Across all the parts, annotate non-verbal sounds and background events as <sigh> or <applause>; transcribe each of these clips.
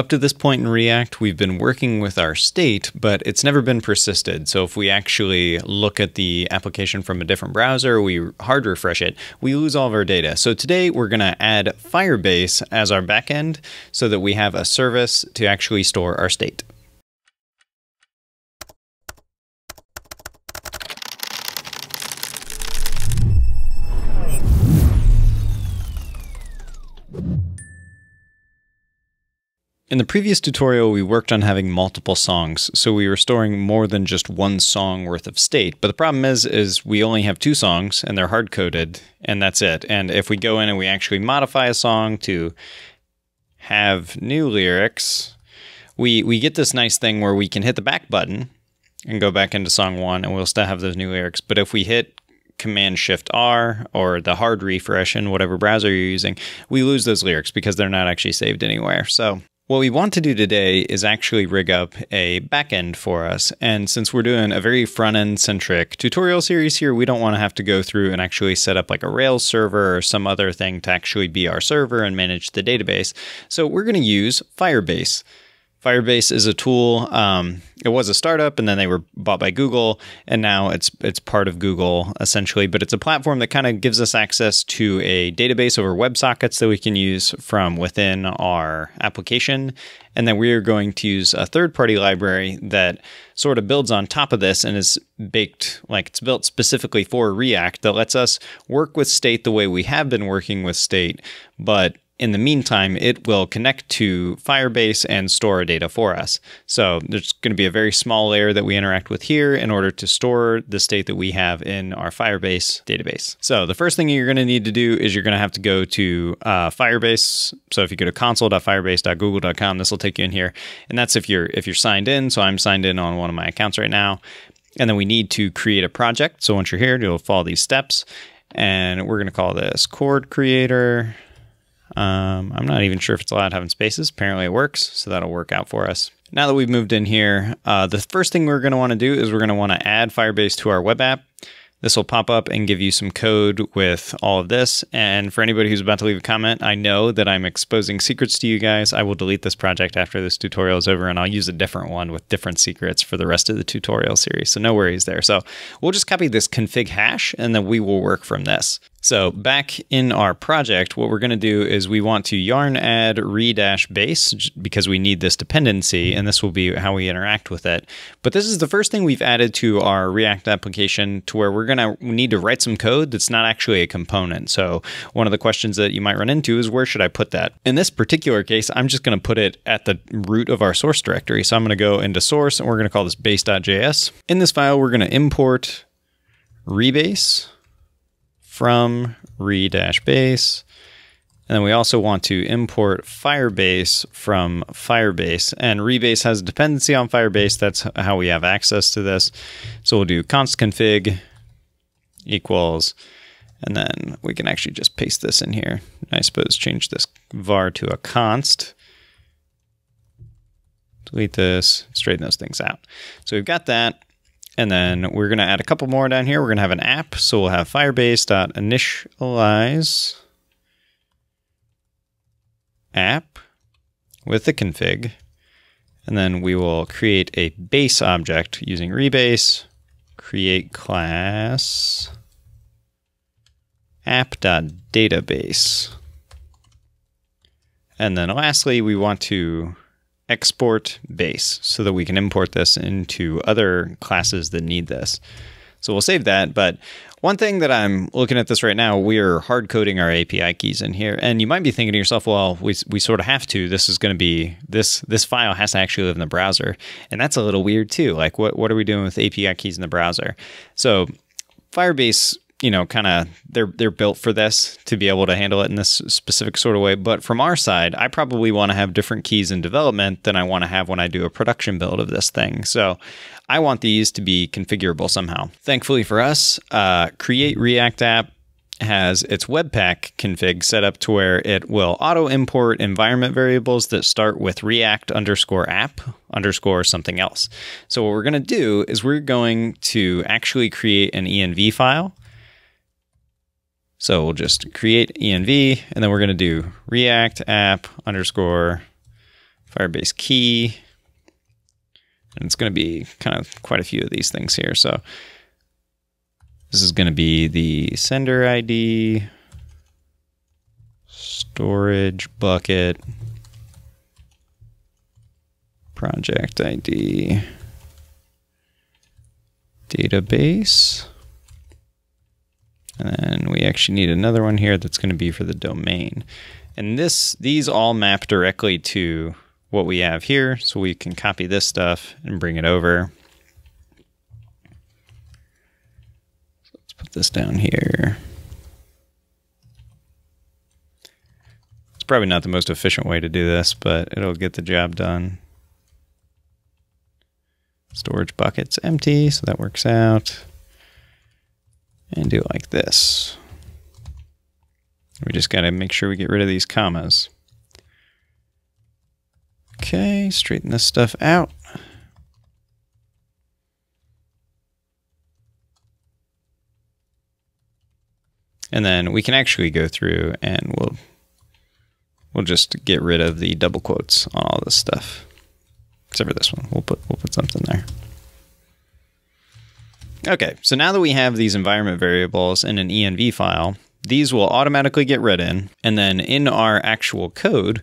Up to this point in React, we've been working with our state, but it's never been persisted. So if we actually look at the application from a different browser, we hard refresh it, we lose all of our data. So today we're going to add Firebase as our backend so that we have a service to actually store our state. In the previous tutorial, we worked on having multiple songs, so we were storing more than just one song worth of state. But the problem is, is we only have two songs, and they're hard-coded, and that's it. And if we go in and we actually modify a song to have new lyrics, we we get this nice thing where we can hit the back button and go back into song one, and we'll still have those new lyrics. But if we hit Command Shift R or the hard refresh in whatever browser you're using, we lose those lyrics because they're not actually saved anywhere. So what we want to do today is actually rig up a backend for us. And since we're doing a very front end centric tutorial series here, we don't want to have to go through and actually set up like a Rails server or some other thing to actually be our server and manage the database. So we're going to use Firebase. Firebase is a tool. Um, it was a startup, and then they were bought by Google, and now it's it's part of Google essentially. But it's a platform that kind of gives us access to a database over WebSockets that we can use from within our application, and then we are going to use a third-party library that sort of builds on top of this and is baked like it's built specifically for React that lets us work with state the way we have been working with state, but in the meantime, it will connect to Firebase and store data for us. So there's going to be a very small layer that we interact with here in order to store the state that we have in our Firebase database. So the first thing you're going to need to do is you're going to have to go to uh, Firebase. So if you go to console.firebase.google.com, this will take you in here, and that's if you're if you're signed in. So I'm signed in on one of my accounts right now. And then we need to create a project. So once you're here, you'll follow these steps. And we're going to call this chord creator. Um, I'm not even sure if it's allowed having spaces. Apparently it works, so that'll work out for us. Now that we've moved in here, uh, the first thing we're going to want to do is we're going to want to add Firebase to our web app. This will pop up and give you some code with all of this. And for anybody who's about to leave a comment, I know that I'm exposing secrets to you guys. I will delete this project after this tutorial is over and I'll use a different one with different secrets for the rest of the tutorial series. So no worries there. So we'll just copy this config hash and then we will work from this. So back in our project, what we're going to do is we want to yarn add re-base because we need this dependency, and this will be how we interact with it. But this is the first thing we've added to our React application to where we're going to need to write some code that's not actually a component. So one of the questions that you might run into is where should I put that? In this particular case, I'm just going to put it at the root of our source directory. So I'm going to go into source, and we're going to call this base.js. In this file, we're going to import rebase from re-base. And then we also want to import Firebase from Firebase. And Rebase has a dependency on Firebase. That's how we have access to this. So we'll do const config equals, and then we can actually just paste this in here. I suppose change this var to a const. Delete this, straighten those things out. So we've got that. And then we're going to add a couple more down here. We're going to have an app. So we'll have firebase.initialize app with the config. And then we will create a base object using rebase, create class app.database. And then lastly, we want to export base so that we can import this into other classes that need this. So we'll save that. But one thing that I'm looking at this right now, we are hard coding our API keys in here. And you might be thinking to yourself, well, we, we sort of have to. This is going to be this this file has to actually live in the browser. And that's a little weird too. Like what, what are we doing with API keys in the browser? So Firebase you know, kind of they're they're built for this to be able to handle it in this specific sort of way. But from our side, I probably want to have different keys in development than I want to have when I do a production build of this thing. So I want these to be configurable somehow. Thankfully for us, uh, Create React App has its Webpack config set up to where it will auto import environment variables that start with React underscore app underscore something else. So what we're going to do is we're going to actually create an env file so we'll just create env, and then we're going to do react app underscore Firebase key. And it's going to be kind of quite a few of these things here. So this is going to be the sender ID, storage bucket, project ID, database. Actually need another one here that's going to be for the domain. And this these all map directly to what we have here. So we can copy this stuff and bring it over. So let's put this down here. It's probably not the most efficient way to do this, but it'll get the job done. Storage bucket's empty, so that works out. And do it like this. We just got to make sure we get rid of these commas. Okay, straighten this stuff out. And then we can actually go through and we'll we'll just get rid of the double quotes on all this stuff. Except for this one. We'll put we'll put something there. Okay, so now that we have these environment variables in an env file, these will automatically get read in. And then in our actual code,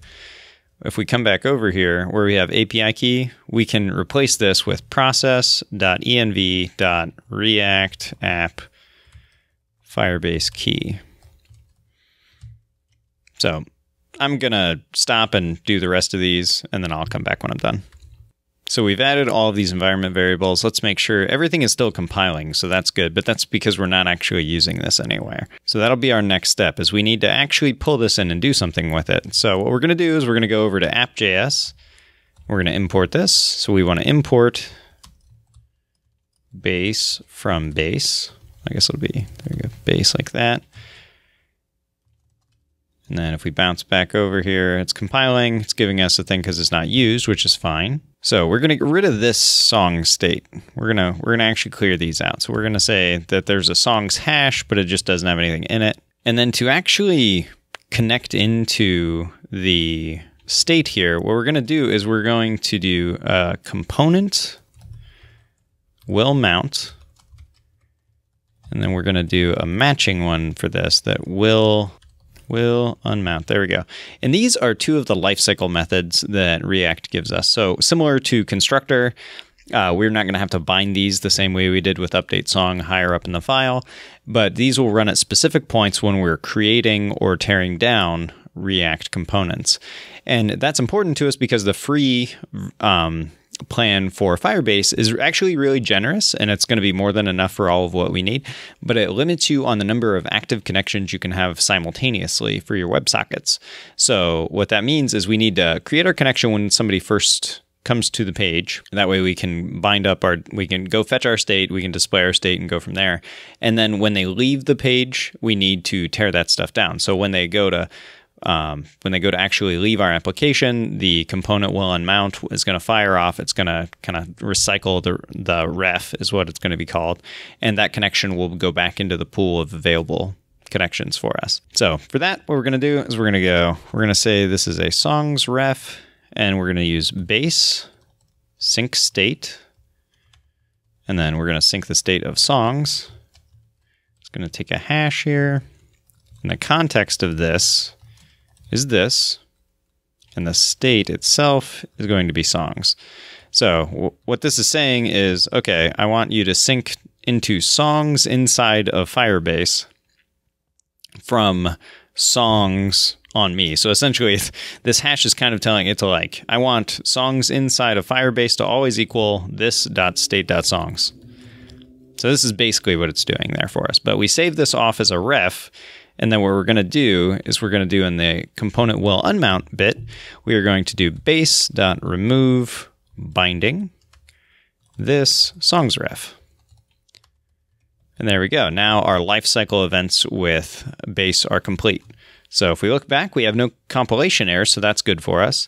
if we come back over here where we have API key, we can replace this with process.env.react app Firebase key. So I'm going to stop and do the rest of these, and then I'll come back when I'm done. So we've added all of these environment variables. Let's make sure everything is still compiling. So that's good, but that's because we're not actually using this anywhere. So that'll be our next step is we need to actually pull this in and do something with it. So what we're going to do is we're going to go over to app.js. We're going to import this. So we want to import base from base. I guess it'll be, there we go, base like that. And then if we bounce back over here, it's compiling. It's giving us a thing because it's not used, which is fine. So we're going to get rid of this song state. We're going to we're going to actually clear these out. So we're going to say that there's a songs hash, but it just doesn't have anything in it. And then to actually connect into the state here, what we're going to do is we're going to do a component will mount. And then we're going to do a matching one for this that will will unmount. There we go. And these are two of the lifecycle methods that React gives us. So similar to constructor, uh, we're not going to have to bind these the same way we did with update song higher up in the file, but these will run at specific points when we're creating or tearing down React components. And that's important to us because the free um, plan for Firebase is actually really generous and it's going to be more than enough for all of what we need, but it limits you on the number of active connections you can have simultaneously for your WebSockets. So what that means is we need to create our connection when somebody first comes to the page. That way we can bind up our, we can go fetch our state, we can display our state and go from there. And then when they leave the page, we need to tear that stuff down. So when they go to um, when they go to actually leave our application, the component will unmount is going to fire off. It's going to kind of recycle the the ref is what it's going to be called, and that connection will go back into the pool of available connections for us. So for that, what we're going to do is we're going to go. We're going to say this is a songs ref, and we're going to use base sync state, and then we're going to sync the state of songs. It's going to take a hash here. In the context of this, is this, and the state itself is going to be songs. So what this is saying is, okay, I want you to sync into songs inside of Firebase from songs on me. So essentially, <laughs> this hash is kind of telling it to like, I want songs inside of Firebase to always equal this dot state dot songs. So this is basically what it's doing there for us. But we save this off as a ref, and then what we're going to do is we're going to do in the component will unmount bit, we are going to do base.remove binding this songs ref. And there we go. Now our lifecycle events with base are complete. So if we look back, we have no compilation errors, so that's good for us.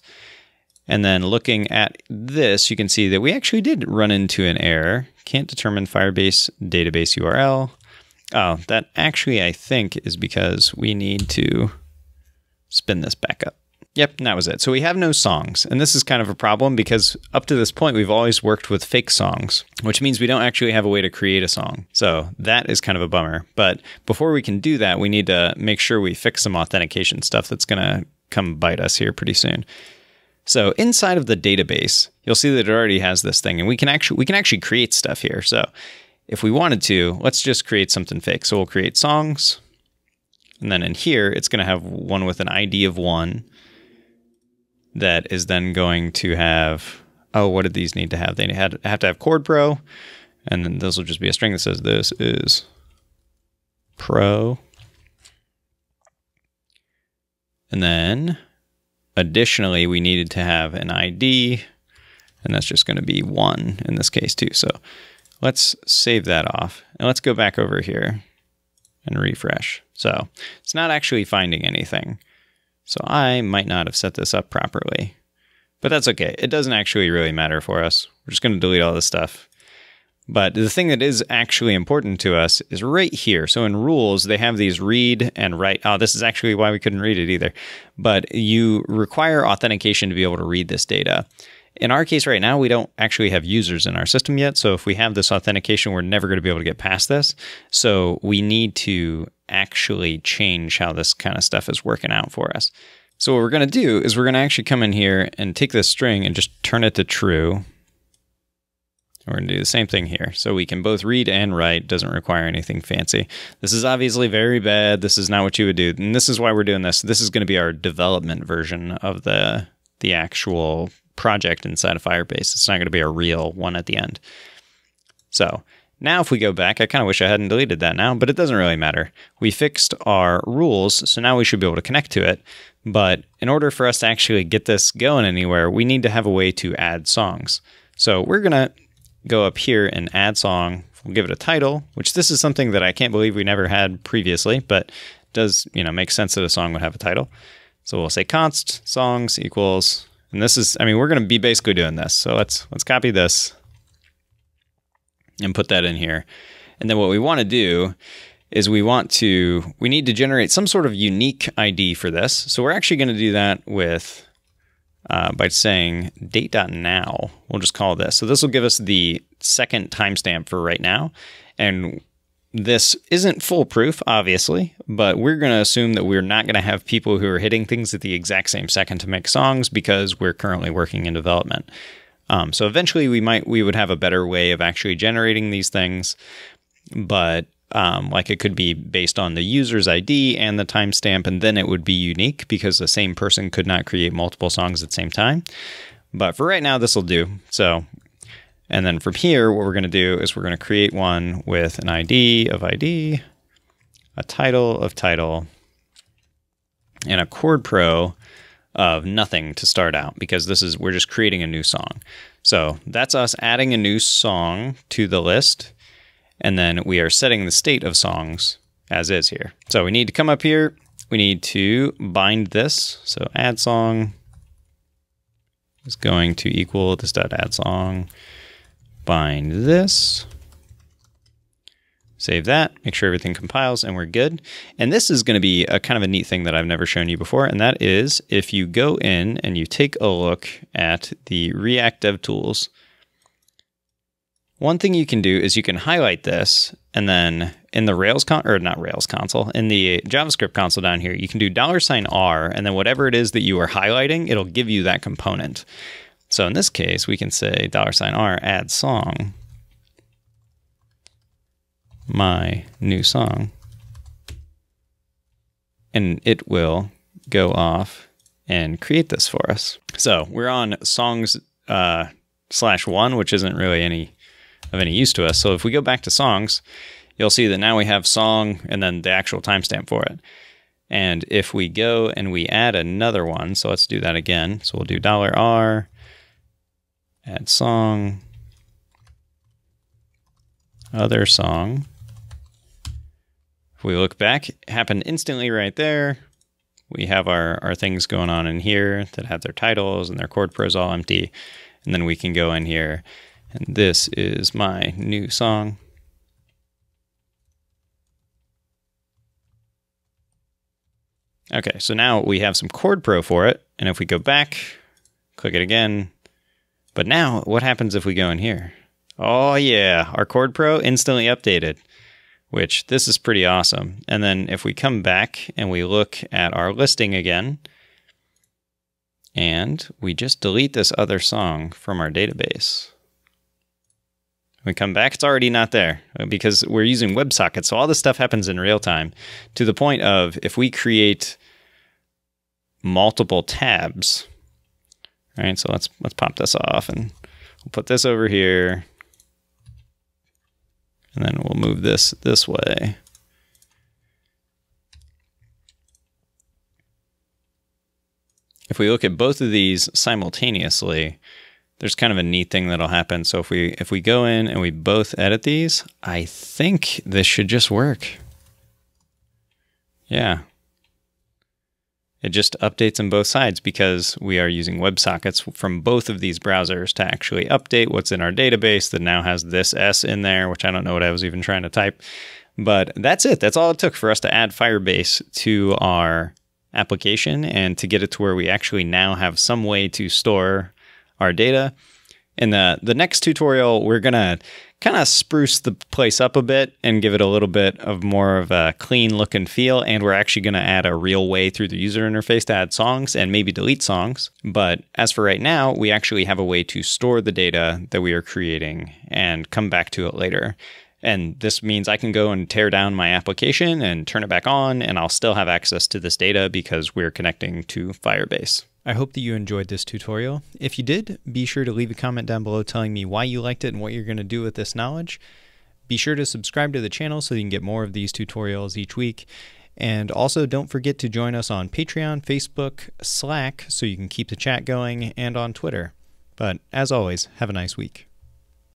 And then looking at this, you can see that we actually did run into an error. Can't determine Firebase database URL. Oh, that actually I think is because we need to spin this back up. Yep, that was it. So we have no songs. And this is kind of a problem because up to this point, we've always worked with fake songs, which means we don't actually have a way to create a song. So that is kind of a bummer. But before we can do that, we need to make sure we fix some authentication stuff that's going to come bite us here pretty soon. So inside of the database, you'll see that it already has this thing and we can actually we can actually create stuff here. So if we wanted to, let's just create something fake. So we'll create songs. And then in here, it's going to have one with an ID of one that is then going to have, oh, what did these need to have? They had, have to have chord pro. And then this will just be a string that says this is pro. And then additionally, we needed to have an ID, and that's just going to be one in this case too. So let's save that off and let's go back over here and refresh. So it's not actually finding anything. So I might not have set this up properly, but that's okay. It doesn't actually really matter for us. We're just going to delete all this stuff. But the thing that is actually important to us is right here. So in rules, they have these read and write. Oh, this is actually why we couldn't read it either. But you require authentication to be able to read this data. In our case right now, we don't actually have users in our system yet. So if we have this authentication, we're never going to be able to get past this. So we need to actually change how this kind of stuff is working out for us. So what we're going to do is we're going to actually come in here and take this string and just turn it to true. We're going to do the same thing here. So we can both read and write, doesn't require anything fancy. This is obviously very bad. This is not what you would do. And this is why we're doing this. This is going to be our development version of the, the actual project inside of Firebase. It's not going to be a real one at the end. So now if we go back, I kind of wish I hadn't deleted that now, but it doesn't really matter. We fixed our rules, so now we should be able to connect to it. But in order for us to actually get this going anywhere, we need to have a way to add songs. So we're going to go up here and add song. We'll give it a title, which this is something that I can't believe we never had previously, but does, you know, make sense that a song would have a title. So we'll say const songs equals and this is, I mean, we're going to be basically doing this. So let's let's copy this and put that in here. And then what we want to do is we want to, we need to generate some sort of unique ID for this. So we're actually going to do that with, uh, by saying date.now, we'll just call this. So this will give us the second timestamp for right now. And this isn't foolproof, obviously, but we're going to assume that we're not going to have people who are hitting things at the exact same second to make songs because we're currently working in development. Um, so eventually, we might we would have a better way of actually generating these things, but um, like it could be based on the user's ID and the timestamp, and then it would be unique because the same person could not create multiple songs at the same time. But for right now, this will do. So and then from here, what we're going to do is we're going to create one with an ID of ID, a title of title, and a chord pro of nothing to start out because this is we're just creating a new song. So that's us adding a new song to the list. And then we are setting the state of songs as is here. So we need to come up here. We need to bind this. So add song is going to equal this dot add song bind this. Save that, make sure everything compiles, and we're good. And this is going to be a kind of a neat thing that I've never shown you before, and that is if you go in and you take a look at the React DevTools, one thing you can do is you can highlight this, and then in the Rails con or not Rails console, in the JavaScript console down here, you can do dollar sign $R, and then whatever it is that you are highlighting, it'll give you that component. So in this case, we can say dollar sign $R add song, my new song, and it will go off and create this for us. So we're on songs uh, slash one, which isn't really any of any use to us. So if we go back to songs, you'll see that now we have song and then the actual timestamp for it. And if we go and we add another one, so let's do that again. So we'll do dollar $R add song, other song. If we look back, it happened instantly right there. We have our, our things going on in here that have their titles and their chord pros all empty. And then we can go in here and this is my new song. Okay, so now we have some Chord Pro for it. And if we go back, click it again. But now, what happens if we go in here? Oh, yeah, our Chord Pro instantly updated, which this is pretty awesome. And then if we come back and we look at our listing again, and we just delete this other song from our database. We come back, it's already not there because we're using WebSockets. So all this stuff happens in real time to the point of if we create multiple tabs, right? So let's let's pop this off and we'll put this over here. And then we'll move this this way. If we look at both of these simultaneously, there's kind of a neat thing that'll happen. So if we if we go in and we both edit these, I think this should just work. Yeah. It just updates on both sides because we are using WebSockets from both of these browsers to actually update what's in our database that now has this S in there, which I don't know what I was even trying to type. But that's it. That's all it took for us to add Firebase to our application and to get it to where we actually now have some way to store our data. In the, the next tutorial, we're going to kind of spruce the place up a bit and give it a little bit of more of a clean look and feel. And we're actually going to add a real way through the user interface to add songs and maybe delete songs. But as for right now, we actually have a way to store the data that we are creating and come back to it later. And this means I can go and tear down my application and turn it back on, and I'll still have access to this data because we're connecting to Firebase. I hope that you enjoyed this tutorial. If you did, be sure to leave a comment down below telling me why you liked it and what you're going to do with this knowledge. Be sure to subscribe to the channel so you can get more of these tutorials each week. And also, don't forget to join us on Patreon, Facebook, Slack, so you can keep the chat going, and on Twitter. But as always, have a nice week.